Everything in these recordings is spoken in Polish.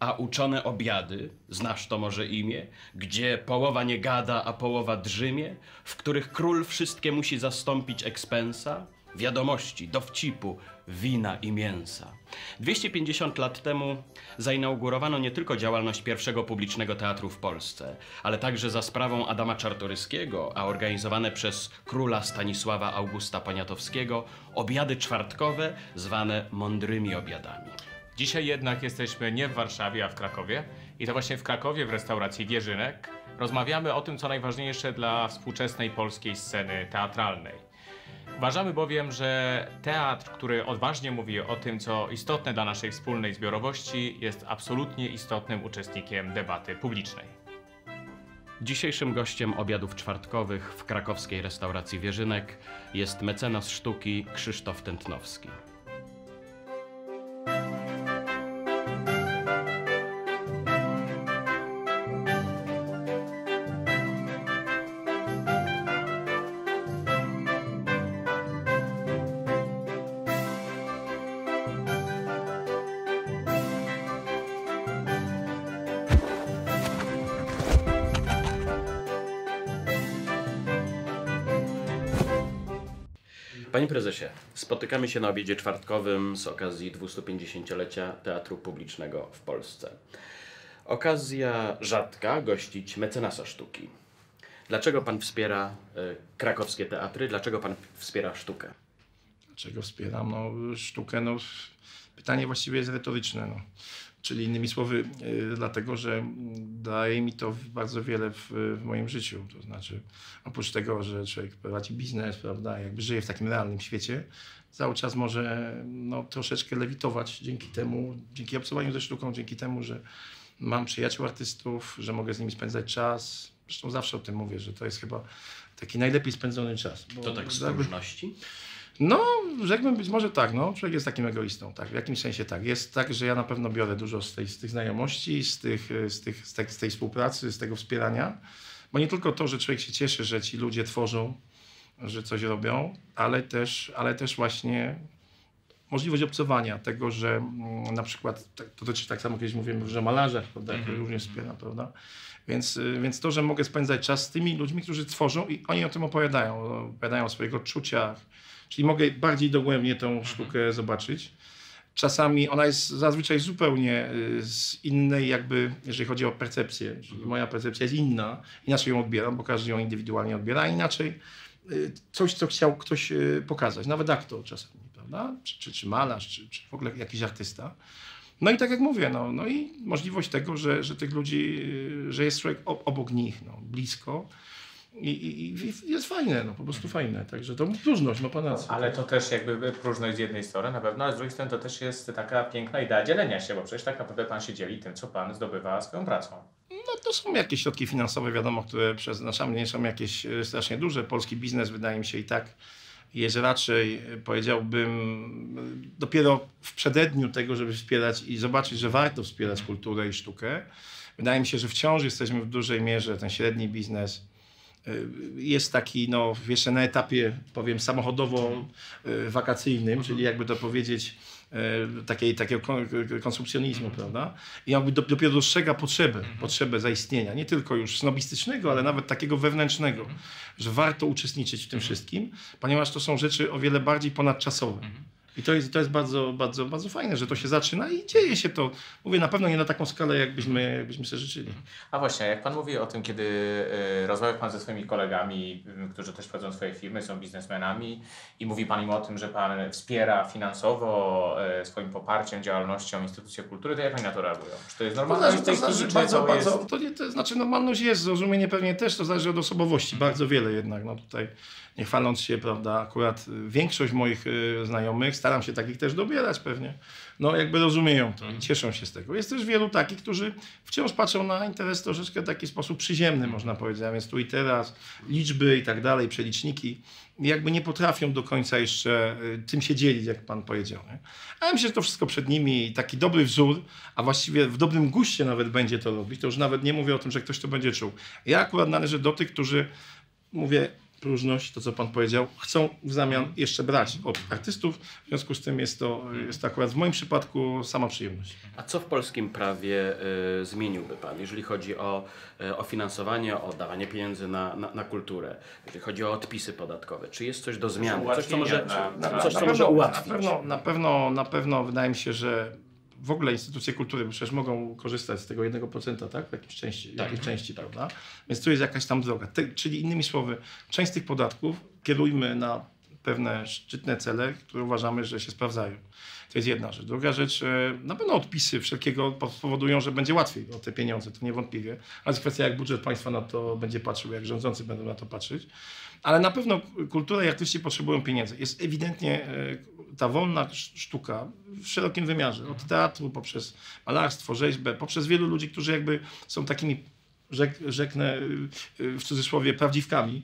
a uczone obiady, znasz to może imię, gdzie połowa nie gada, a połowa drzymie, w których król wszystkie musi zastąpić ekspensa, wiadomości, dowcipu, wina i mięsa. 250 lat temu zainaugurowano nie tylko działalność pierwszego publicznego teatru w Polsce, ale także za sprawą Adama Czartoryskiego, a organizowane przez króla Stanisława Augusta Poniatowskiego obiady czwartkowe zwane mądrymi obiadami. Dzisiaj jednak jesteśmy nie w Warszawie, a w Krakowie. I to właśnie w Krakowie, w restauracji Wierzynek, rozmawiamy o tym, co najważniejsze dla współczesnej polskiej sceny teatralnej. Uważamy bowiem, że teatr, który odważnie mówi o tym, co istotne dla naszej wspólnej zbiorowości, jest absolutnie istotnym uczestnikiem debaty publicznej. Dzisiejszym gościem obiadów czwartkowych w krakowskiej restauracji Wierzynek jest mecenas sztuki Krzysztof Tętnowski. Panie prezesie, spotykamy się na obiedzie czwartkowym z okazji 250-lecia Teatru Publicznego w Polsce. Okazja rzadka gościć mecenasa sztuki. Dlaczego pan wspiera y, krakowskie teatry? Dlaczego pan wspiera sztukę? Dlaczego wspieram? No, sztukę, no, pytanie właściwie jest retoryczne. No. Czyli innymi słowy, y, dlatego, że daje mi to bardzo wiele w, w, moim życiu. To znaczy, oprócz tego, że człowiek prowadzi biznes, prawda, jakby żyje w takim realnym świecie, cały czas może no, troszeczkę lewitować dzięki temu, dzięki obcowaniu ze sztuką, dzięki temu, że mam przyjaciół artystów, że mogę z nimi spędzać czas. Zresztą zawsze o tym mówię, że to jest chyba taki najlepiej spędzony czas. To tak z próżności? No, rzekłbym być może tak, no. Człowiek jest takim egoistą, tak. W jakimś sensie tak. Jest tak, że ja na pewno biorę dużo z, tej, z tych znajomości, z, tych, z, tych, z, te, z tej współpracy, z tego wspierania. Bo nie tylko to, że człowiek się cieszy, że ci ludzie tworzą, że coś robią, ale też, ale też właśnie możliwość obcowania, tego, że mm, na przykład, tak, to dotyczy tak samo kiedyś mówiłem, że malarzach, prawda, mm -hmm. również wspiera, prawda. Więc, więc to, że mogę spędzać czas z tymi ludźmi, którzy tworzą i oni o tym opowiadają, opowiadają o swoich odczuciach, Czyli mogę bardziej dogłębnie tą mhm. sztukę zobaczyć. Czasami ona jest zazwyczaj zupełnie y, z innej, jakby, jeżeli chodzi o percepcję. Czyli mhm. moja percepcja jest inna, inaczej ją odbieram, bo każdy ją indywidualnie odbiera, a inaczej y, coś, co chciał ktoś y, pokazać, nawet aktor czasami, prawda? Czy, czy, czy malarz, czy, czy w ogóle jakiś artysta. No i tak jak mówię, no, no i możliwość tego, że, że tych ludzi, że jest człowiek obok nich, no, blisko. I, i, I, jest fajne, no po prostu fajne. Także to próżność ma pana. Ale to też jakby próżność z jednej strony na pewno, a z drugiej strony to też jest taka piękna idea dzielenia się, bo przecież tak naprawdę pan się dzieli tym, co pan zdobywa swoją pracą. No to są jakieś środki finansowe, wiadomo, które przeznaczamy, nie są jakieś e, strasznie duże. Polski biznes wydaje mi się i tak jest raczej, powiedziałbym, dopiero w przededniu tego, żeby wspierać i zobaczyć, że warto wspierać kulturę i sztukę. Wydaje mi się, że wciąż jesteśmy w dużej mierze, ten średni biznes, jest taki, no, jeszcze na etapie, powiem, samochodowo-wakacyjnym, czyli jakby to powiedzieć, y, takiej, takiego konsumpcjonizmu, prawda? I jakby dopiero dostrzega potrzebę, potrzebę zaistnienia, nie tylko już snobistycznego, ale nawet takiego wewnętrznego, że warto uczestniczyć w tym wszystkim, ponieważ to są rzeczy o wiele bardziej ponadczasowe. I to jest, to jest bardzo, bardzo, bardzo fajne, że to się zaczyna i dzieje się to. Mówię, na pewno nie na taką skalę, jakbyśmy, jakbyśmy sobie życzyli. A właśnie, jak Pan mówi o tym, kiedy y, rozmawia Pan ze swoimi kolegami, y, którzy też prowadzą swoje firmy, są biznesmenami i mówi Pan im o tym, że Pan wspiera finansowo y, swoim poparciem, działalnością instytucje kultury, to jak oni na to reagują? Czy to jest normalne? To, znaczy, to, znaczy, bardzo, bardzo, jest... to, nie, to znaczy normalność jest, zrozumienie pewnie też, to zależy od osobowości, bardzo wiele jednak. No tutaj nie chwaląc się, prawda, akurat większość moich y, znajomych, staram się takich też dobierać pewnie, no jakby rozumieją to i cieszą się z tego. Jest też wielu takich, którzy wciąż patrzą na interes troszeczkę w taki sposób przyziemny, można powiedzieć, a więc tu i teraz, liczby i tak dalej, przeliczniki, jakby nie potrafią do końca jeszcze y, tym się dzielić, jak pan powiedział. Nie? A ja myślę, że to wszystko przed nimi i taki dobry wzór, a właściwie w dobrym guście nawet będzie to robić, to już nawet nie mówię o tym, że ktoś to będzie czuł. Ja akurat należę do tych, którzy, mówię, próżność, to co pan powiedział, chcą w zamian jeszcze brać od artystów. W związku z tym jest to, jest to akurat w moim przypadku sama przyjemność. A co w polskim prawie y, zmieniłby Pan, jeżeli chodzi o, y, o finansowanie, o dawanie pieniędzy na, na, na kulturę, jeżeli chodzi o odpisy podatkowe? Czy jest coś do zmiany? Coś, co może, na- na- coś, na co może pewno, ułatwić? Na pewno, na, pewno, na pewno wydaje mi się, że w ogóle instytucje kultury przecież mogą korzystać z tego 1%, tak? W jakiejś części, jakiejś części prawda? Więc tu jest jakaś tam droga. Te, czyli innymi słowy, część z tych podatków kierujmy na pewne szczytne cele, które uważamy, że się sprawdzają. To jest jedna rzecz. Druga rzecz, e, na pewno odpisy wszelkiego spowodują, że będzie łatwiej o te pieniądze, to niewątpliwie. Ale jest kwestia, jak budżet państwa na to będzie patrzył, jak rządzący będą na to patrzeć. Ale na pewno kultura i artyści potrzebują pieniędzy. Jest ewidentnie e, ta wolna sz- sztuka w szerokim wymiarze, od teatru poprzez malarstwo, rzeźbę, poprzez wielu ludzi, którzy jakby są takimi, rzek, rzeknę y, y, w cudzysłowie, prawdziwkami,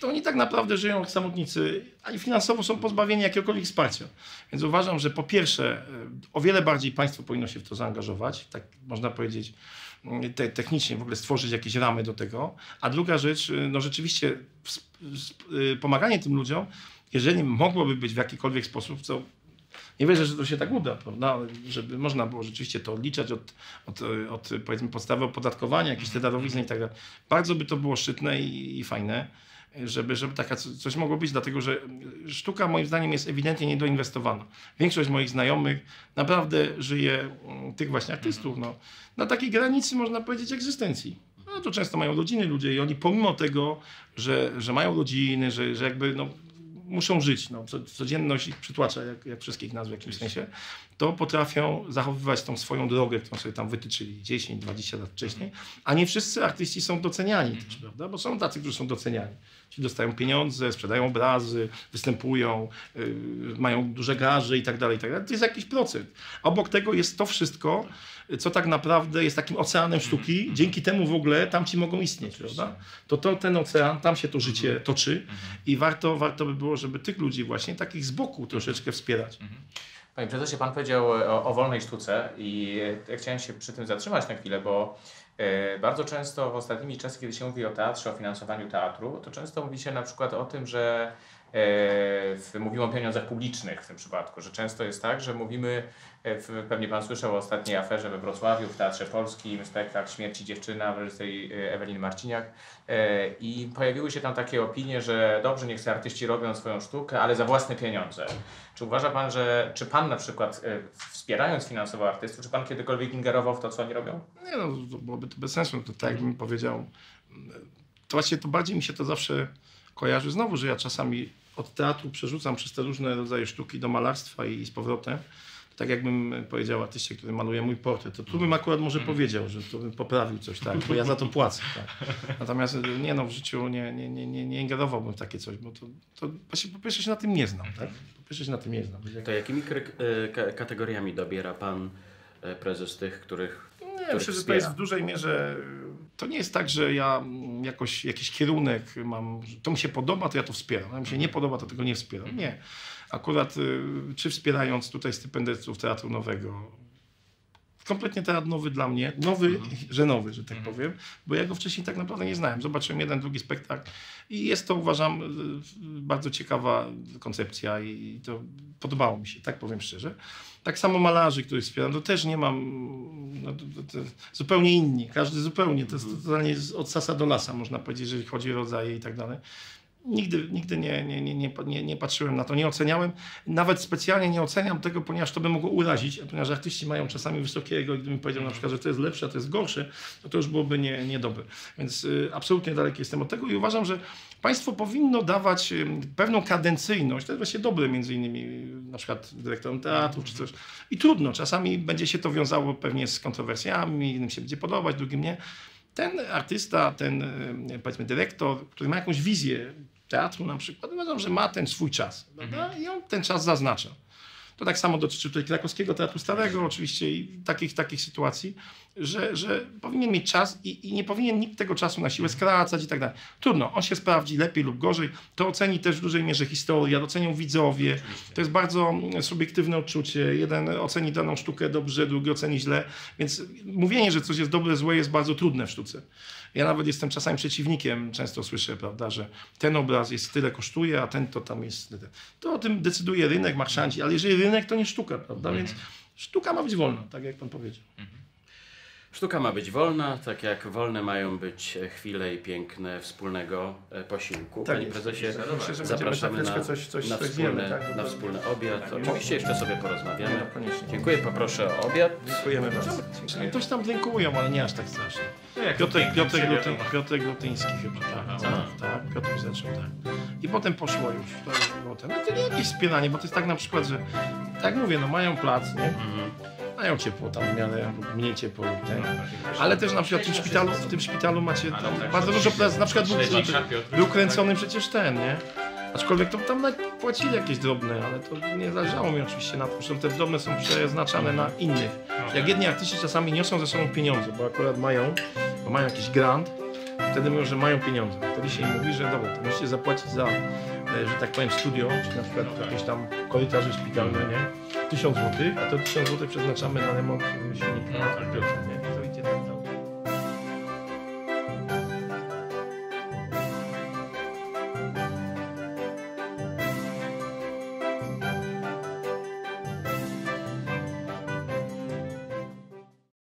to oni tak naprawdę żyją jak samotnicy, a i finansowo są pozbawieni jakiegokolwiek wsparcia. Więc uważam, że po pierwsze, y, o wiele bardziej państwo powinno się w to zaangażować, tak można powiedzieć, y, te, technicznie w ogóle stworzyć jakieś ramy do tego. A druga rzecz, y, no rzeczywiście y, pomaganie tym ludziom, jeżeli mogłoby być w jakikolwiek sposób, co nie wierzę, że to się tak uda, prawda? Żeby można było rzeczywiście to odliczać od, od, od powiedzmy podstawy opodatkowania, jakieś te darowizny i tak dalej. Bardzo by to było szczytne i, i fajne, żeby, żeby taka co- coś mogło być, dlatego że sztuka moim zdaniem jest ewidentnie niedoinwestowana. Większość moich znajomych naprawdę żyje mm, tych właśnie artystów no, na takiej granicy, można powiedzieć, egzystencji. No to często mają rodziny ludzie i oni pomimo tego, że, że mają rodziny, że, że jakby no, muszą żyć, no, co- codzienność ich przytłacza, jak, jak wszystkich nas w jakimś sensie, to potrafią zachowywać tą swoją drogę, którą sobie tam wytyczyli 10-20 lat wcześniej, a nie wszyscy artyści są doceniani też, prawda? Bo są tacy, którzy są doceniani. Ci dostają pieniądze, sprzedają obrazy, występują, yy, mają duże garaże i tak dalej, i tak dalej. To jest jakiś procent. A obok tego jest to wszystko, co tak naprawdę jest takim oceanem sztuki. Dzięki temu w ogóle tam ci mogą istnieć, prawda? To, to ten ocean, tam się to życie toczy i warto, warto by było, żeby tych ludzi właśnie takich z boku troszeczkę wspierać. Panie prezesie, pan powiedział o, o wolnej sztuce i e, ja chciałem się przy tym zatrzymać na chwilę, bo e, bardzo często w ostatnimi czasach, kiedy się mówi o teatrze, o finansowaniu teatru, to często mówi się na przykład o tym, że e, mówimy o pieniądzach publicznych w tym przypadku, że często jest tak, że mówimy, e, pewnie pan słyszał o ostatniej aferze we Wrocławiu, w Teatrze Polskim, spektakl Śmierci Dziewczyna w reżyserii e, Eweliny Marciniak e, i pojawiły się tam takie opinie, że dobrze, niech artyści robią swoją sztukę, ale za własne pieniądze. Czy uważa Pan, że, czy Pan na przykład e, wspierając finansowo artystów, czy Pan kiedykolwiek ingerował w to, co oni robią? Nie no, to byłoby to bez sensu. To tak jakbym powiedział, to właśnie to bardziej mi się to zawsze kojarzy znowu, że ja czasami od teatru przerzucam przez te różne rodzaje sztuki do malarstwa i z powrotem. Tak jakbym powiedział artyście, który maluje mój portret, to tu bym akurat może powiedział, że to bym poprawił coś, tak, bo ja za to płacę. Tak. Natomiast y, nie no, w życiu nie, nie, nie, nie, nie ingerowałbym w takie coś, bo to, to właśnie po pierwsze się na tym nie znam, tak? Po pierwsze się na tym nie znam. To jakimi e, ka- kategoriami dobiera Pan e, prezes tych, których, Nie, których myślę, że to jest w dużej mierze. To nie jest tak, że ja mm, jakoś jakiś kierunek mam, że to mi się podoba, to ja to wspieram. A mi się nie podoba, to tego nie wspieram. Nie. Akurat y, czy wspierając tutaj stypendystów Teatru Nowego, kompletnie teatr nowy dla mnie, nowy, że nowy, że tak powiem, bo ja go wcześniej tak naprawdę nie znałem. Zobaczyłem jeden, drugi spektakl i jest to uważam y, bardzo ciekawa koncepcja i to podobało mi się, tak powiem szczerze. Tak samo malarzy, których wspieram, to też nie mam, no, to, to, to zupełnie inni, każdy zupełnie, to jest totalnie z- od sasa do lasa, można powiedzieć, jeżeli chodzi o rodzaje i tak dalej. Nigdy, nigdy nie, nie, nie, nie, nie, patrzyłem na to, nie oceniałem. Nawet specjalnie nie oceniam tego, ponieważ to by mogło urazić, ponieważ artyści mają czasami wysokiego i gdybym powiedział na przykład, że to jest lepsze, a to jest gorsze, no to już byłoby nie, niedobre. Więc y, absolutnie daleki jestem od tego i uważam, że państwo powinno dawać y, pewną kadencyjność, to jest właśnie dobre między innymi na przykład dyrektorom teatru czy coś. I trudno, czasami będzie się to wiązało pewnie z kontrowersjami, jednym się będzie podobać, drugim nie. Ten artysta, ten y, powiedzmy dyrektor, który ma jakąś wizję teatru na przykład, uważam, że ma ten swój czas prawda? i on ten czas zaznacza. To tak samo dotyczy tutaj krakowskiego Teatru Starego oczywiście i takich, takich sytuacji. że, że powinien mieć czas i, i nie powinien nikt tego czasu na siłę skracać i tak dalej. Trudno, on się sprawdzi lepiej lub gorzej. To oceni też w dużej mierze historia, docenią widzowie. To jest bardzo mm, subiektywne odczucie. Jeden oceni daną sztukę dobrze, drugi oceni źle. Więc mówienie, że coś jest dobre, złe jest bardzo trudne w sztuce. Ja nawet jestem czasami przeciwnikiem, często słyszę, prawda, że ten obraz jest tyle kosztuje, a ten to tam jest. tyle. To o tym decyduje rynek, marszanci, ale jeżeli rynek, to nie sztuka, prawda? Więc sztuka ma być wolna, tak jak pan powiedział. Sztuka ma być wolna, tak jak wolne mają być chwile i piękne wspólnego e, posiłku. Tak Panie prezesie, Myślę, zapraszamy na, coś- coś- na, coś wspólny, zjemy, tak? na wspólny obiad. Oczywiście jeszcze sobie porozmawiamy. No. Dziękuję, poproszę o obiad. Dziękujemy bardzo. Ktoś tam drinkuje, ale nie aż tak strasznie. piękny Piotrek, siebie, Luty, Piotrek Lutyński chyba, tak, Aha. tak, tak, Piotr zaczął, tak. I potem poszło już, to już było ten, no to nie jakieś wspieranie, bo to jest tak na przykład, że, tak mówię, no mają plac, nie? Mają ciepło tam w miarę, mniej ciepło ten. Ale też na przykład w tym szpitalu, w tym szpitalu macie tam tak, bardzo dużo plac, na przykład był, był kręcony przecież ten, nie? Aczkolwiek to tam płacili jakieś drobne, ale to nie zależało mi oczywiście na tym, że te drobne są przeznaczane na innych. Jak jedni artyści czasami niosą ze sobą pieniądze, bo akurat mają, bo mają jakiś grant, wtedy mówią, że mają pieniądze. Wtedy się im mówi, że dobra, to musicie zapłacić za, e, że tak powiem, studio, czy na przykład jakieś tam korytarze szpitalne, nie? 1000 zł, a to 1000 zł przeznaczamy na remont e, silnika. No tak, Piotr.